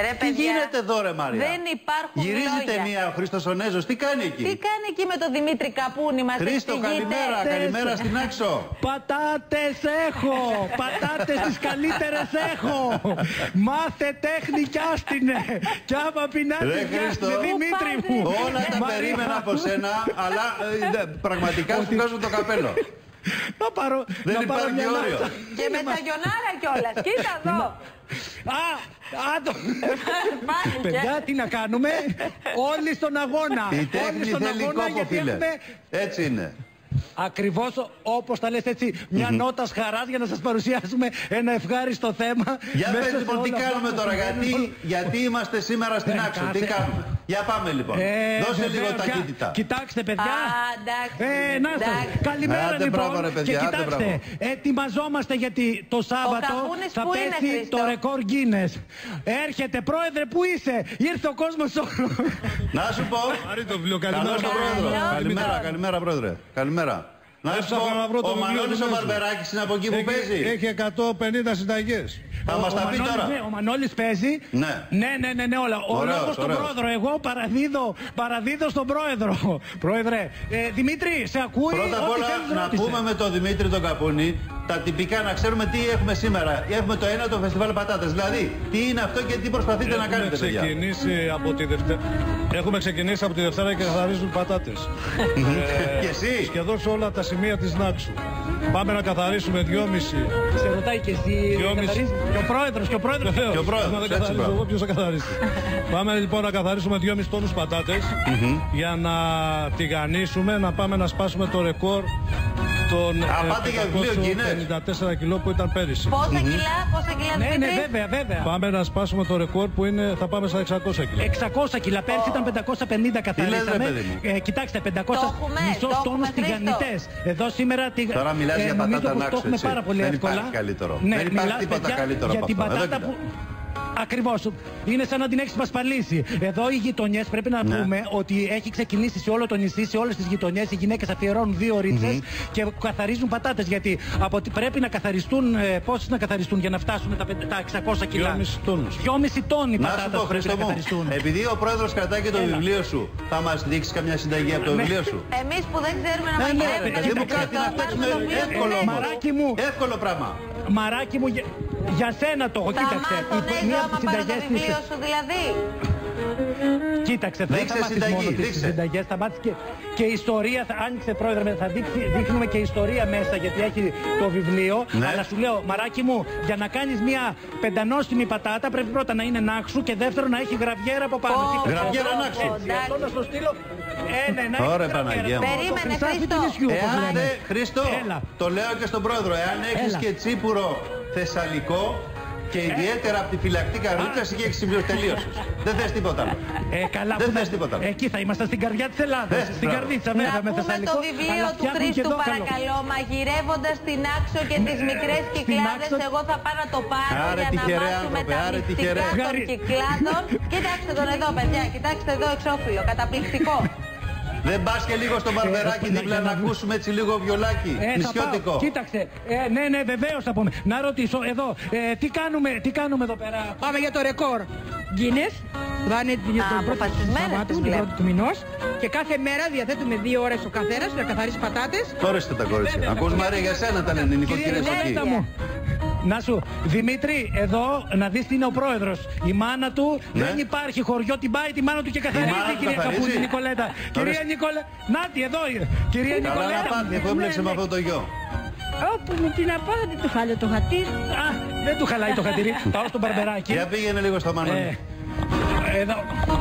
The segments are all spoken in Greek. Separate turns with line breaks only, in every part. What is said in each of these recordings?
Ρε,
Τι
παιδιά,
γίνεται εδώ, ρε Μαρία;
δεν υπάρχουν
Γυρίζει
λόγια.
ταινία ο Χρήστο Ονέζο. Τι κάνει εκεί;
Τι κάνει εκεί με τον Δημήτρη Καπούνη, μας
Χρήστο,
εξηγείτε.
καλημέρα. Καλημέρα στην άξο.
Πατάτες έχω! Πατάτες τις καλύτερες έχω! Μάθε τέχνη κι άστινε! Κι άμα πεινάτε
Ρε
πιάστε,
Χρήστο.
Δημήτρη
Πού
μου!
πάτε;
Όλα τα
Μαρία.
περίμενα από σένα, αλλά ε, δε, πραγματικά σου βγάζουν το καπέλο.
Να πάρω,
Δεν
να πάρω
υπάρχει
μια
όριο.
λάτσα.
Και με τα γιονάρα κιόλας. Κοίτα εδώ.
Α, α, το...
Φάνηκε.
Παιδιά, τι να κάνουμε; Όλοι στον αγώνα.
Η
Όλοι
τέχνη
στον
θέλει
αγώνα
κόπο,
γιατί
φίλε.
έχουμε
Έτσι είναι.
Ακριβώς όπως τα λες έτσι, μια νότα χαράς για να σας παρουσιάσουμε ένα ευχάριστο θέμα.
Για
μέσα
πες
σε
λοιπόν τι
όλα
κάνουμε
αυτά
τώρα,
που
γιατί,
συμβαίνουν.
γιατί είμαστε σήμερα στην
Ε,
άξο, τι
κάσε.
κάνουμε; Για πάμε λοιπόν.
Ε,
Δώσε λίγο
βεβαίως,
ταχύτητα.
Κοιτάξτε παιδιά.
Α, εντάξει,
Ε, να σας.
εντάξει.
Καλημέρα
Άντε,
λοιπόν.
μπράβο, ρε, παιδιά,
και
άντε,
κοιτάξτε, ετοιμαζόμαστε γιατί το Σάββατο
Καπούνης
θα
που είναι,
πέσει
Χρήστο;
το ρεκόρ Guinness. Έρχεται, πρόεδρε, πού είσαι; Ήρθε ο κόσμος όλο.
Να σου πω.
Πάρει το βιβλίο,
Καλώς
καλημέρα.
τον πρόεδρο.
Καλώς.
Καλημέρα, καλημέρα πρόεδρε. Καλημέρα. Να σου
Έψαχνα να βρω
πω,
το
ο
βιβλίο
Μανώλης
του
ο
Μέσου.
Μπαρμπεράκης είναι από εκεί που παίζει.
Έχει 150 συνταγές.
Θα μας
Ο
τα πει
Μανώλης,
τώρα.
ναι, ο Μανώλης παίζει.
Ναι.
Ναι, ναι, ναι, ναι, όλα. Ο
Ωραίος,
λόγος στον
ωραίος.
πρόεδρο. Εγώ παραδίδω, παραδίδω στον πρόεδρο. Πρόεδρε, ε, Δημήτρη, σε ακούει.
Πρώτα απ'
ό,τι
όλα
θέλεις
να
ρώτησε.
πούμε με τον Δημήτρη τον Καπούνη τα τυπικά, να ξέρουμε τι έχουμε σήμερα. Έχουμε το ένα το φεστιβάλ πατάτες. Δηλαδή, τι είναι αυτό και τι προσπαθείτε να
Έχουμε
κάνετε, παιδιά.
ξεκινήσει από τη Δευτέρα. Έχουμε ξεκινήσει από τη Δευτέρα και καθαρίζουν πατάτες.
Και εσύ;
Σχεδόν σε όλα τα σημεία της Νάξου. Πάμε να καθαρίσουμε δυόμιση.
Σε ρωτάει και εσύ.
Δυόμιση.
καθαρίζεις; Και ο πρόεδρος, και ο πρόεδρος.
Βεβαίως.
Και ο πρόεδρος,
Άμα δεν
έτσι,
καθαρίζω
μπράβο.
εγώ, ποιος θα καθαρίσει. πάμε λοιπόν να καθαρίσουμε 2,5 τόνους πατάτες για να τηγανίσουμε, να πάμε να σπάσουμε το ρεκόρ των
Α, πάτε για βιβλίο Guinness.
54 κιλό που ήταν πέρυσι.
Πόσα κιλά, πόσα κιλά
Ναι, ναι,
Δημήτρη;
βέβαια, βέβαια.
Πάμε να σπάσουμε το ρεκόρ που είναι, θα πάμε στα 600 κιλά.
600 κιλά, πέρσι ήταν 550 καθαρίσαμε.
λες, ρε παιδί μου;
Ε, κοιτάξτε, 500
Το έχουμε, το
μισός
έχουμε,
τόνους
Χρήστο.
τηγανιτές. Εδώ σήμερα τη...
Τώρα μιλάς για
νομίζω
πατάτα
πως
Νάξου,
το έχουμε
έτσι.
πάρα πολύ
Δεν
εύκολα.
υπάρχει καλύτερο.
Ναι,
Δεν υπάρχει
μιλάς,
τίποτα
παιδιά,
καλύτερο
για
από
την
αυτό. Εδώ
πατάτα
κοίτα.
που... Ακριβώς. Είναι σαν να την έχεις πασπαλίσει. Εδώ οι γειτονιές πρέπει να
Ναι.
πούμε ότι έχει ξεκινήσει σε όλο το νησί, σε όλες τις γειτονιές οι γυναίκες αφιερώνουν δύο ρίτσες και καθαρίζουν πατάτες γιατί από... ότι πρέπει να καθαριστούν, ε, πόσες να καθαριστούν για να φτάσουν τα, πεν- τα 600 κιλά;
2,5 τόνους.
2,5 τόνοι
Να σου
πατάτας
πω,
πρέπει
Χρήστο
να
μου,
καθαριστούν.
επειδή ο πρόεδρος κρατάει και το
Έλα.
βιβλίο σου, θα μας δείξει καμιά συνταγή από το
Ναι.
βιβλίο σου;
Εμείς που δεν ξέρουμε να
Ναι, ναι,
μαγειρεύουμε,
παιδί μου,
Χρήστο,
κάτι να
πάρουμε
φτιάξουμε
το βιβλίο του
εύκολο
Δημήτρη.
όμως.
Μαράκι μου.
Εύκολο πράγμα.
Μαράκι μου, για, για σένα το έχω.
Θα
Κοίταξε.
μάθω,
η-
ναι,
μία
άμα
από τις
πάρω το
συνταγές της-
βιβλίο σου δηλαδή.
Κοίταξε, δεν
Δείξε
θα μάθεις
συνταγή,
μόνο τις
δείξε.
συνταγές, θα μάθεις και, και ιστορία. Θα, άνοιξε πρόεδρε, θα δείξει, δείχνουμε και ιστορία μέσα γιατί έχει το βιβλίο.
Ναι.
Αλλά σου λέω, μαράκι μου, για να κάνεις μια πεντανόστιμη πατάτα πρέπει πρώτα να είναι νάξου και δεύτερο να έχει γραβιέρα από πάνω.
Πω,
Κοίταξε.
Γραβιέρα
πω,
νάξου.
πω,
Έτσι, αυτό να
εντάξει.
στο στείλω. Ε, ναι, να έχει
Ωραία,
γραβιέρα.
Παναγία μου.
Το
Περίμενε,
χρυσάφι
Χρήστο.
του νησιού, όπως
Εάν
λένε.
δεν, Χρήστο,
Έλα.
το λέω και στον πρόεδρο, εάν έχεις
Έλα.
και τσίπουρο θεσσαλικό και ιδιαίτερα από τη φυλακτή καρούτσας, εσύ και έχεις συμπληρώσει τελείωσες. Δεν θες τίποτα άλλο.
Ε, καλά
Δεν
που
θες
να-
τίποτα άλλο.
Εκεί θα ήμασταν στην καρδιά της Ελλάδας.
Θες,
στην
μπράβο.
καρδίτσα,
Να
βέβαια, με
πούμε
θεσσαλικό.
το βιβλίο
αλλά
του
φτιάχνουν και
Χρήστου
εδώ καλό.
παρακαλώ, μαγειρεύοντας την άξο και τις μικρές
Στην
κυκλάδες.
Άξο-
Εγώ θα πάω να το πάρω
Άρε,
για να
τυχερέ
μάθουμε
άνθρωπε,
τα
άρε,
μυστικά
τυχερέ.
των
Γαρι-
κυκλάδων. Κοιτάξτε τον εδώ, παιδιά, κοιτάξτε εδώ εξώφυλλο, καταπληκτικό.
Δεν πας και λίγο στο μπαρμπεράκι
Ε, να-
δίπλα
για
να
να-
ακούσουμε έτσι λίγο βιολάκι,
Ε, θα
νησιώτικο.
πάω. Κοίταξε. Ε, ναι, ναι, βεβαίως θα πούμε. Να ρωτήσω εδώ, ε, τι, κάνουμε, τι κάνουμε εδώ πέρα;
Πάμε για το ρεκόρ. Guinness. Θα είναι την
Α,
πρώτη του
αποφασισμένες
Σαββάτου,
τις
την
βλέπω.
πρώτη του μηνός. Και κάθε μέρα διαθέτουμε δύο ώρες ο καθένας να καθαρίσει πατάτες.
Τώρα είστε τα κορίτσια. Ακούς Μαρία για σένα τα λένε οι νοικοκυρές
Κυρία
εκεί.
Νικολέτα μου. Να σου, Δημήτρη, εδώ να δεις τι είναι ο πρόεδρος. Η μάνα του
Ναι.
δεν υπάρχει χωριό, την πάει τη μάνα του και
μάνα
καθαρίζει,
του
κυρία
καθαρίζει.
Καπούτη Νικολέτα. Κυρία Νικολέτα, Νάτι, εδώ είναι. Κυρία
Καλά να
Νικολέτα.
πάθει που έμπλεξε με αυτό το γιο.
Όπου μου την απάνω δεν το χάλιο το χατί.
Α, δεν του χαλάει το χατήρι. Πάω στο μπαρμπεράκι.
Για πήγαινε λίγο στο
Ε,
Μανώλη.
Εδώ,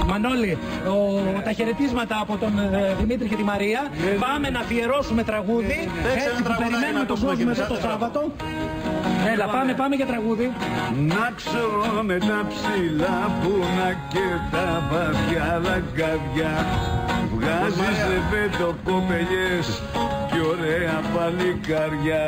Μανώλη, ο, τα χαιρετίσματα από τον ε, Δημήτρη και τη Μαρία. Πάμε να αφιερώσουμε τραγούδι.
Παίξε
Έτσι
ένα
που
τραγουδάκι
περιμένουμε
να
τον
ακούσουμε
κόσμο
και
εδώ
εμείς,
το
άντε,
Σάββατο. Έλα, πάμε, πάμε για τραγούδι.
Να ξέρω με τα ψηλά πουνα και τα βαθιά λαγκαδιά Βγάζεις
Μαρία.
ρεβέτο κοπελιές και ωραία παλικάρια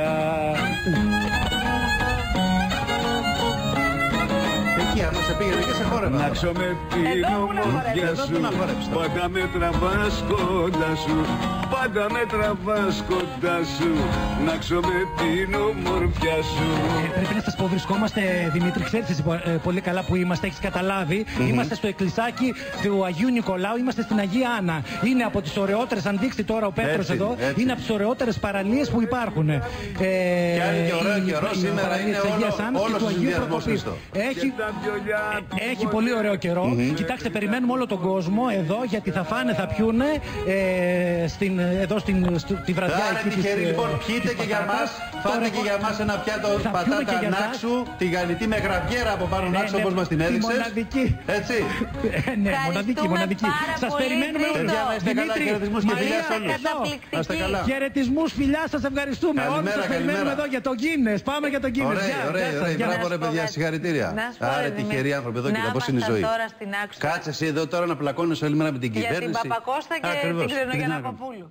χόρευα.
Να ξω με την
Εδώ που να
ομορφιά
χορέψεις.
σου
Εδώ που να χορέψεις τώρα.
Πάντα με τραβάς κοντά σου Πάντα με τραβάς κοντά σου Να ξω με την ομορφιά σου
Ε, Πρέπει να σας πω, βρισκόμαστε, Δημήτρη, ξέρεις πολύ καλά που είμαστε, έχεις καταλάβει. Είμαστε στο εκκλησάκι του Αγίου Νικολάου, είμαστε στην Αγία Άννα. Είναι από τις ωραιότερες, αν δείξει τώρα ο Πέτρος
Έτσι,
εδώ,
έτσι.
είναι από τις ωραιότερες παραλίες που υπάρχουν. Ε,
Και αν και ωραίο
η-
καιρό
η
σήμερα
παραλία
είναι
της Αγίας
όλο-
Άννας και
όλος
του
ο
Αγίου
συνδυασμός,
Προκοπίου.
Χριστό.
Έχει,
Και τα βιολιά του
έχει πολύ ωραίο καιρό. Κοιτάξτε, περιμένουμε όλο τον κόσμο εδώ γιατί θα φάνε, θα πιούνε ε, στην, εδώ στην, στο- τη βραδιά
Άρα
εκεί της,
τυχεροί
ε,
λοιπόν,
της
πιείτε και για
πατάτας.
μας,
Το
φάτε και
ρεκόρ-
για μας ένα πιάτο
Θα πιούμε και
πατάτα
για εσάς.
νάξου, τη γανιτή με γραβιέρα από πάνω
Ναι,
νάξου
ναι,
όπως μας την
τη
έδειξες.
μοναδική.
Έτσι.
Ε, ναι, μοναδική,
Ευχαριστούμε
μοναδική.
πάρα
Σας
πολύ,
περιμένουμε
Χρήστο.
όλους.
Παιδιά, να είστε καλά,
Δημήτρη,
χαιρετισμούς και φιλιά
Μαρία,
σε όλους.
εδώ.
Καταπληκτική.
Να είστε καλά.
Χαιρετισμούς, φιλιά, σας ευχαριστούμε. Όλους
Καλημέρα,
σας περιμένουμε
καλημέρα.
εδώ για το Guinness. Πάμε για το Guinness.
Ωραία,
Γεια,
ωραία,
γεια σας,
ωραία.
γεια.
Μπράβο, ρε
Να σου πω
παιδιά,
κάτι.
συγχαρητήρια.
Να σου πω,
Άρα
ρε,
τυχεροί
Δημήτρη.
άνθρωποι εδώ
Να
και πώς είναι η
ήμασταν
ζωή.
τώρα στην άξο.
Κάτσε εσύ εδώ τώρα να πλακώνει όλη μέρα με την
Για την
κυβέρνηση.
Παπακώστα και
Ακριβώς.
την
Τι να
Ξενογεννά
κάνουμε.
Παπούλου.